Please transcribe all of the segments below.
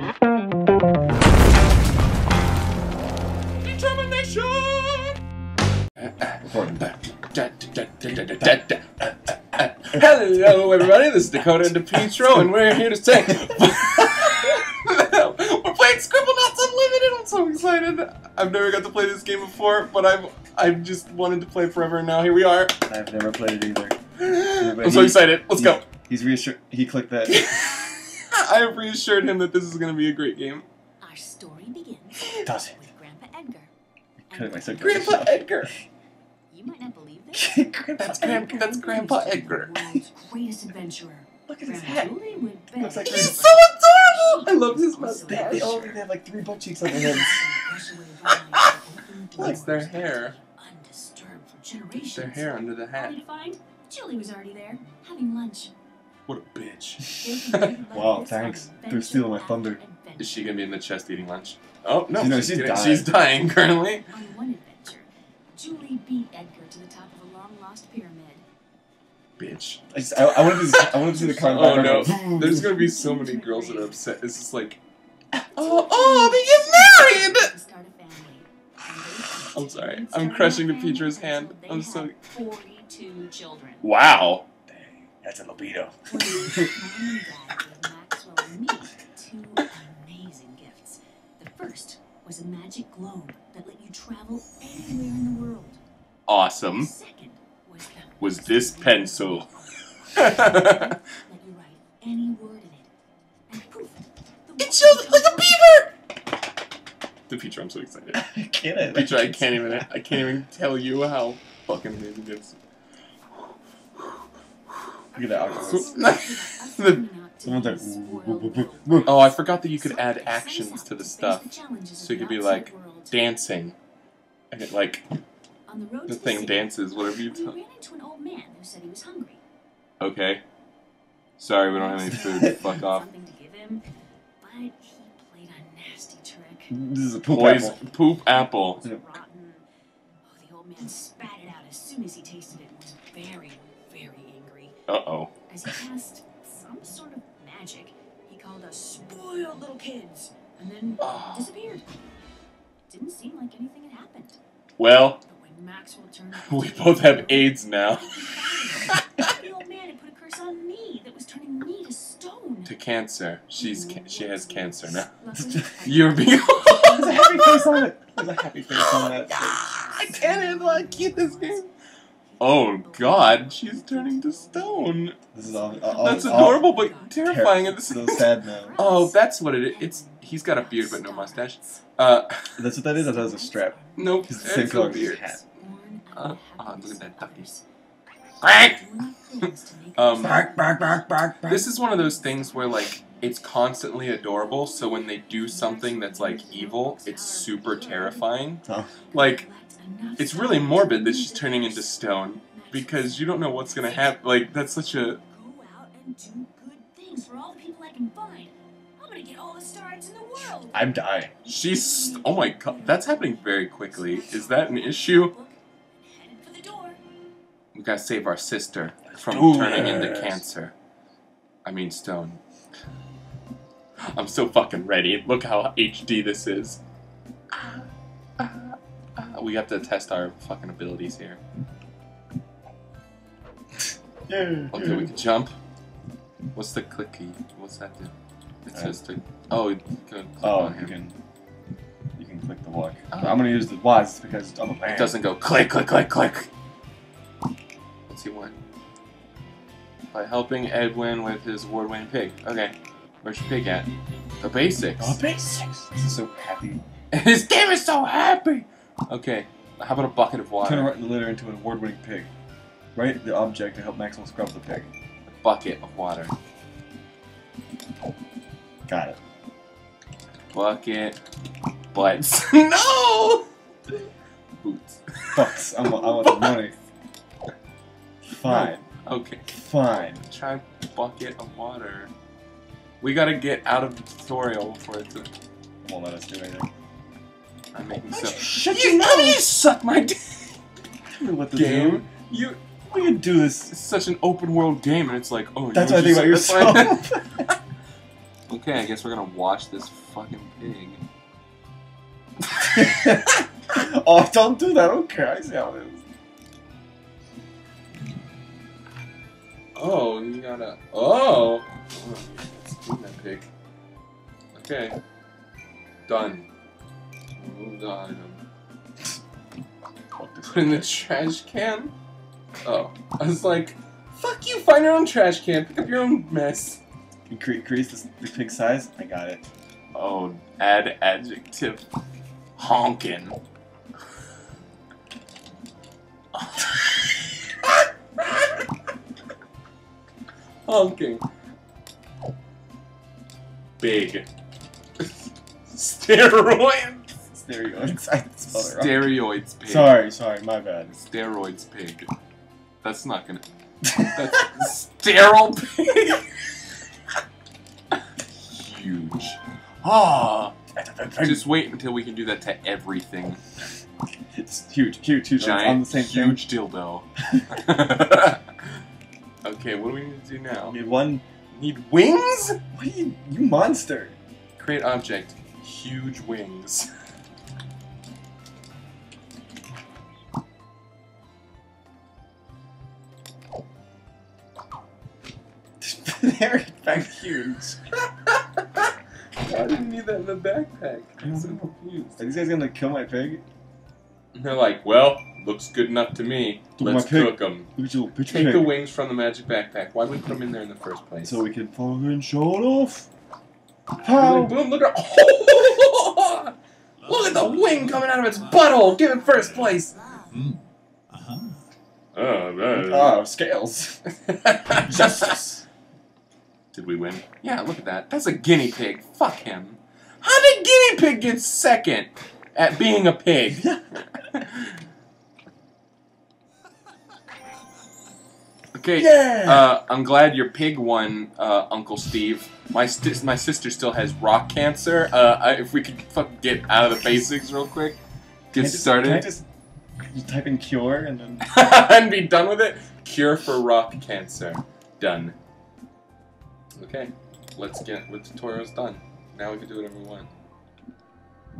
Hello, everybody. This is Dakoda and DePietro, and we're here to say we're playing Scribblenauts Unlimited. I'm so excited. I've never got to play this game before, but I've I've just wanted to play forever, and now here we are. I've never played it either. I'm so excited. Let's go. He's reassured. He clicked that. I have reassured him that this is going to be a great game. Our story begins Does it? with Grandpa Edgar. Couldn't my second Grandpa Edgar. You might not believe this. That's Grand. That's Grandpa Edgar. The world's greatest adventurer. Look at his Grandma head. Julie would bet. Looks like He's so adorable. I love his They, mustache. they all they have like three butt cheeks on their heads. It's their hair. Undisturbed for generations. Their hair under the hat. Only to find Julie was already there, having lunch. What a bitch. They could be Wow, thanks. on They're stealing my thunder. Is she gonna be in the chest eating lunch? Oh no, No, she's, she's dying. she's dying currently. On one adventure, Julie beat Edgar to the top of a long lost pyramid. Bitch. I, just, I, I wanted to. See, I wanted to see the car. Oh no, there's gonna be so many girls that are upset. It's just like, oh, oh, they get married. To start a family. I'm sorry. I'm crushing DePietro's hand. I'm so. Forty-two children. Wow. Dang, that's a libido. When Mom and Dad gave Maxwell and me two amazing gifts. The first was a magic globe that let you travel anywhere in the world. The Awesome. second was Was this pencil? let you write any word in it. And poof, the It shows it like a beaver. DePietro, I'm so excited. can't. I? Petra, I can't even. I can't even tell you how fucking amazing it is. Look at that alcohol. The- Someone's like, Spoiled "Woo, woo, woo, Oh, I forgot that you could add actions to the stuff. So you could be like. Dancing. And it like the road the to thing dances, whatever you We tell. ran into an old man who said he was hungry. Okay. Sorry, we don't have any food. Fuck off. Something to give him, but he played a nasty trick. This is a poop Poison, apple. poop apple. Was it rotten? Oh, the old man spat it out as soon as he tasted it and was very, very angry. Uh oh. As he cast some sort of magic, he called us spoiled little kids, and then disappeared. Didn't seem like anything had happened. Well, But when Maxwell turned we both have AIDS now. the old man had put a curse on me that was turning me to stone. To cancer. She's ca- she has cancer now. You're being. There's a happy face on it. There's a happy face on that. I can't handle. I keep this game. Oh God, she's turning to stone. This is all. all That's all, adorable, but terrifying at the So sad now. Oh, that's what it is. It's he's got a beard but no mustache. Uh, That's what that is. I thought it was a strap. nope. It's the same color a as his beard. hat. Uh, uh, look at that ducky. Quack! Um, Bark, bark, bark, bark, bark. This is one of those things where like it's constantly adorable, so when they do something that's like evil, it's super terrifying. Oh. Like it's really morbid that she's turning into stone because you don't know what's gonna happen. Like that's such a Go out and do good things for all the people I can find. I'm gonna get all the stars in the world. I'm dying. she's oh my god, that's happening very quickly. Is that an issue? Book and headed for the door. We gotta save our sister from turning into cancer. I mean stone. I'm so fucking ready. Look how HD this is. We have to test our fucking abilities here. Yeah. Okay, we can jump. What's the clicky? What's that do? It Uh, says to. Oh, you can click Oh, on you him. can. You can click the walk. Oh. I'm gonna use the was because I'm a man. It doesn't go click, click, click, click. Let's see want? By helping Edwin with his award-winning pig. Okay, where's your pig at? The basics. Oh, basics. This is so happy. His game is so happy. Okay, how about a bucket of water? Turn the litter into an award-winning pig. Write the object to help Maxwell scrub the pig. A bucket of water. Got it. Bucket. Butts. no. Boots. Bucks. I want, I want the money. Fine. Okay. Fine. Try bucket of water. We gotta get out of the tutorial before it's. A, Won't let us do anything. I'm making. Shut You, do you suck my d- Tell me what game? You. We can do this. It's such an open world game, and it's like, oh. That's what I think about just- that's why- yourself. Okay, I guess we're gonna watch this fucking pig. oh, don't do that. I don't care. I see how it is. Oh, you gotta. Oh! oh let's do that pig. Okay. Done. Move the item. Fuck this. Put in the trash can? Oh. I was like, fuck you, find your own trash can, pick up your own mess. Incre- Increase the, the pig size. I got it. Oh, add adjective. Honkin'. Honking. Big. Steroid. Stereo inside the spell it wrong. Steroids pig. Sorry, sorry, my bad. Steroids pig. That's not gonna. That's sterile pig. Huge. Ah. Just wait until we can do that to everything. it's huge, huge, huge. Giant, on the same thing. huge dildo. okay, what do we need to do now? You need one. Need wings? What are you, you monster? Create object. Huge wings. Very back huge. I didn't need that in the backpack. I'm so confused. Are these guys gonna kill my pig? And they're like, well, looks good enough to me. Look at Let's my pig. cook them. Look at your bitch Take pig. the wings from the magic backpack. Why would we put them in there in the first place? So we can fucking show it off. Boom, How? boom, look at Look at the wing coming out of its butthole! Give it first place! Mm. Uh-huh. Oh, Oh, scales. Justice. Did we win? Yeah, look at that. That's a guinea pig. Fuck him. How did guinea pig get second at being a pig? okay. Yeah. Uh, I'm glad your pig won, uh, Uncle Steve. My st- my sister still has rock cancer. Uh, I, if we could fucking get out of the basics real quick, get just- started, Can I just just type in cure and then? and be done with it. Cure for rock cancer. Done. Okay, let's get the tutorial's done. Now we can do whatever we want.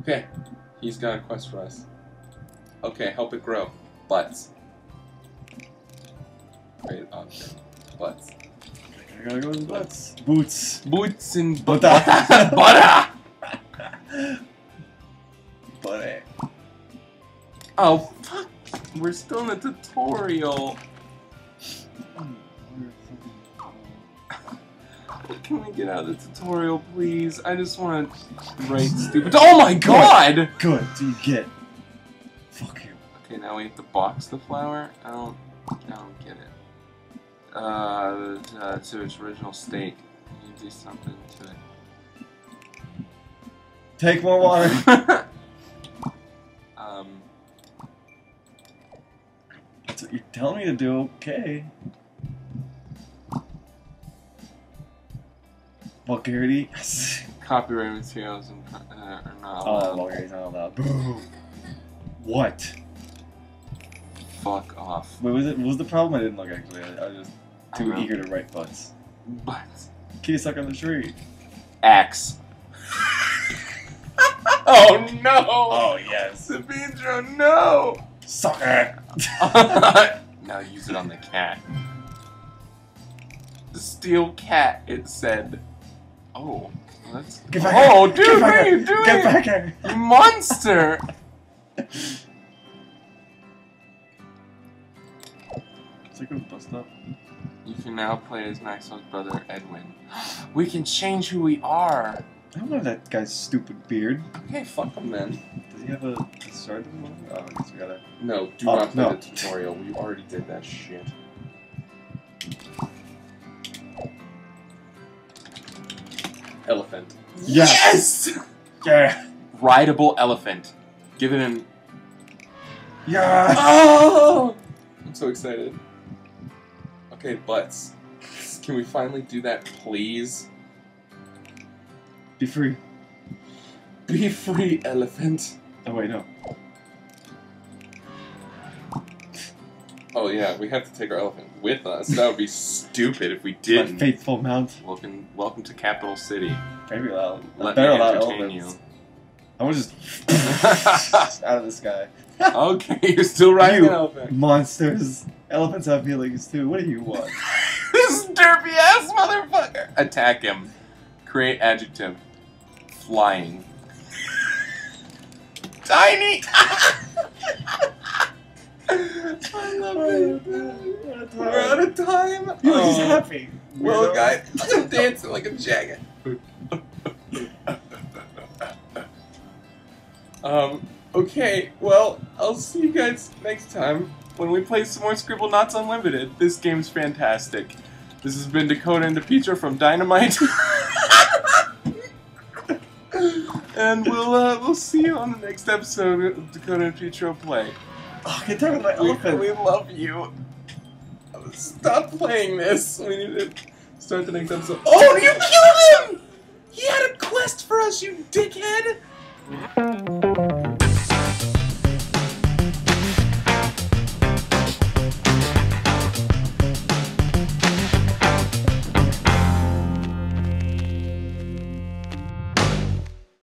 Okay, he's got a quest for us. Okay, help it grow. Butts. Great object. Butts. I gotta go with butts. Boots. Boots and Butter. butter. Butter. Oh fuck! We're still in the tutorial. Can we get out of the tutorial, please? I just want to write stupid. Oh my god! Good. Do you get? Fuck you. Okay, now we have to box the flower. I don't. I don't get it. Uh, uh to its original state. You do something to it. Take more water. um. That's what you're telling me to do. Okay. Vulgarity. Copyright materials and, uh, are not Oh, vulgarity's not allowed. Boo. What? Fuck off. What was it? What was the problem? I didn't look actually. I, I was just too eager to write butts. But Kitty stuck on the tree. axe. oh no! Oh yes. Sabindra, no! Sucker. now use it on the cat. The steel cat, it said. Oh, that's. Get back oh, here. dude, Get what back are here. you doing? Get back here. You monster! It's like a bus stop. You can now play as Maxwell's brother, Edwin. We can change who we are. I don't know that guy's stupid beard. Okay, fuck him then. Does he have a, a sword? at the moment? Oh, I guess we gotta. No, do Oh, not play no. the tutorial. We already did that shit. Elephant. Yes! Yes! Yeah. Rideable elephant. Give it an. Yeah. Oh! I'm so excited. Okay, butts. Can we finally do that, please? Be free. Be free, elephant. Oh wait, no. Oh yeah, we have to take our elephant with us. That would be stupid if we didn't. My faithful mount. Welcome, welcome to Capital City. Maybe allow. Let better me entertain elephants. I want just out of the sky. okay, you're still riding You an elephant. Monsters. Elephants have feelings too. What do you want? this derpy ass motherfucker. Attack him. Create adjective. Flying. Tiny. I love it. We're out of time. He looks Oh. happy. Well, Weirdo. guys, I'm dancing like a jacket. um, okay, well, I'll see you guys next time when we play some more Scribblenauts Unlimited. This game's fantastic. This has been Dakoda and DePietro from Dynamite. and we'll uh, we'll see you on the next episode of Dakoda and DePietro Play. Oh, get down with my We, elephant. we love you. Stop playing this. We need to start the next episode. Oh, you killed him! He had a quest for us, you dickhead!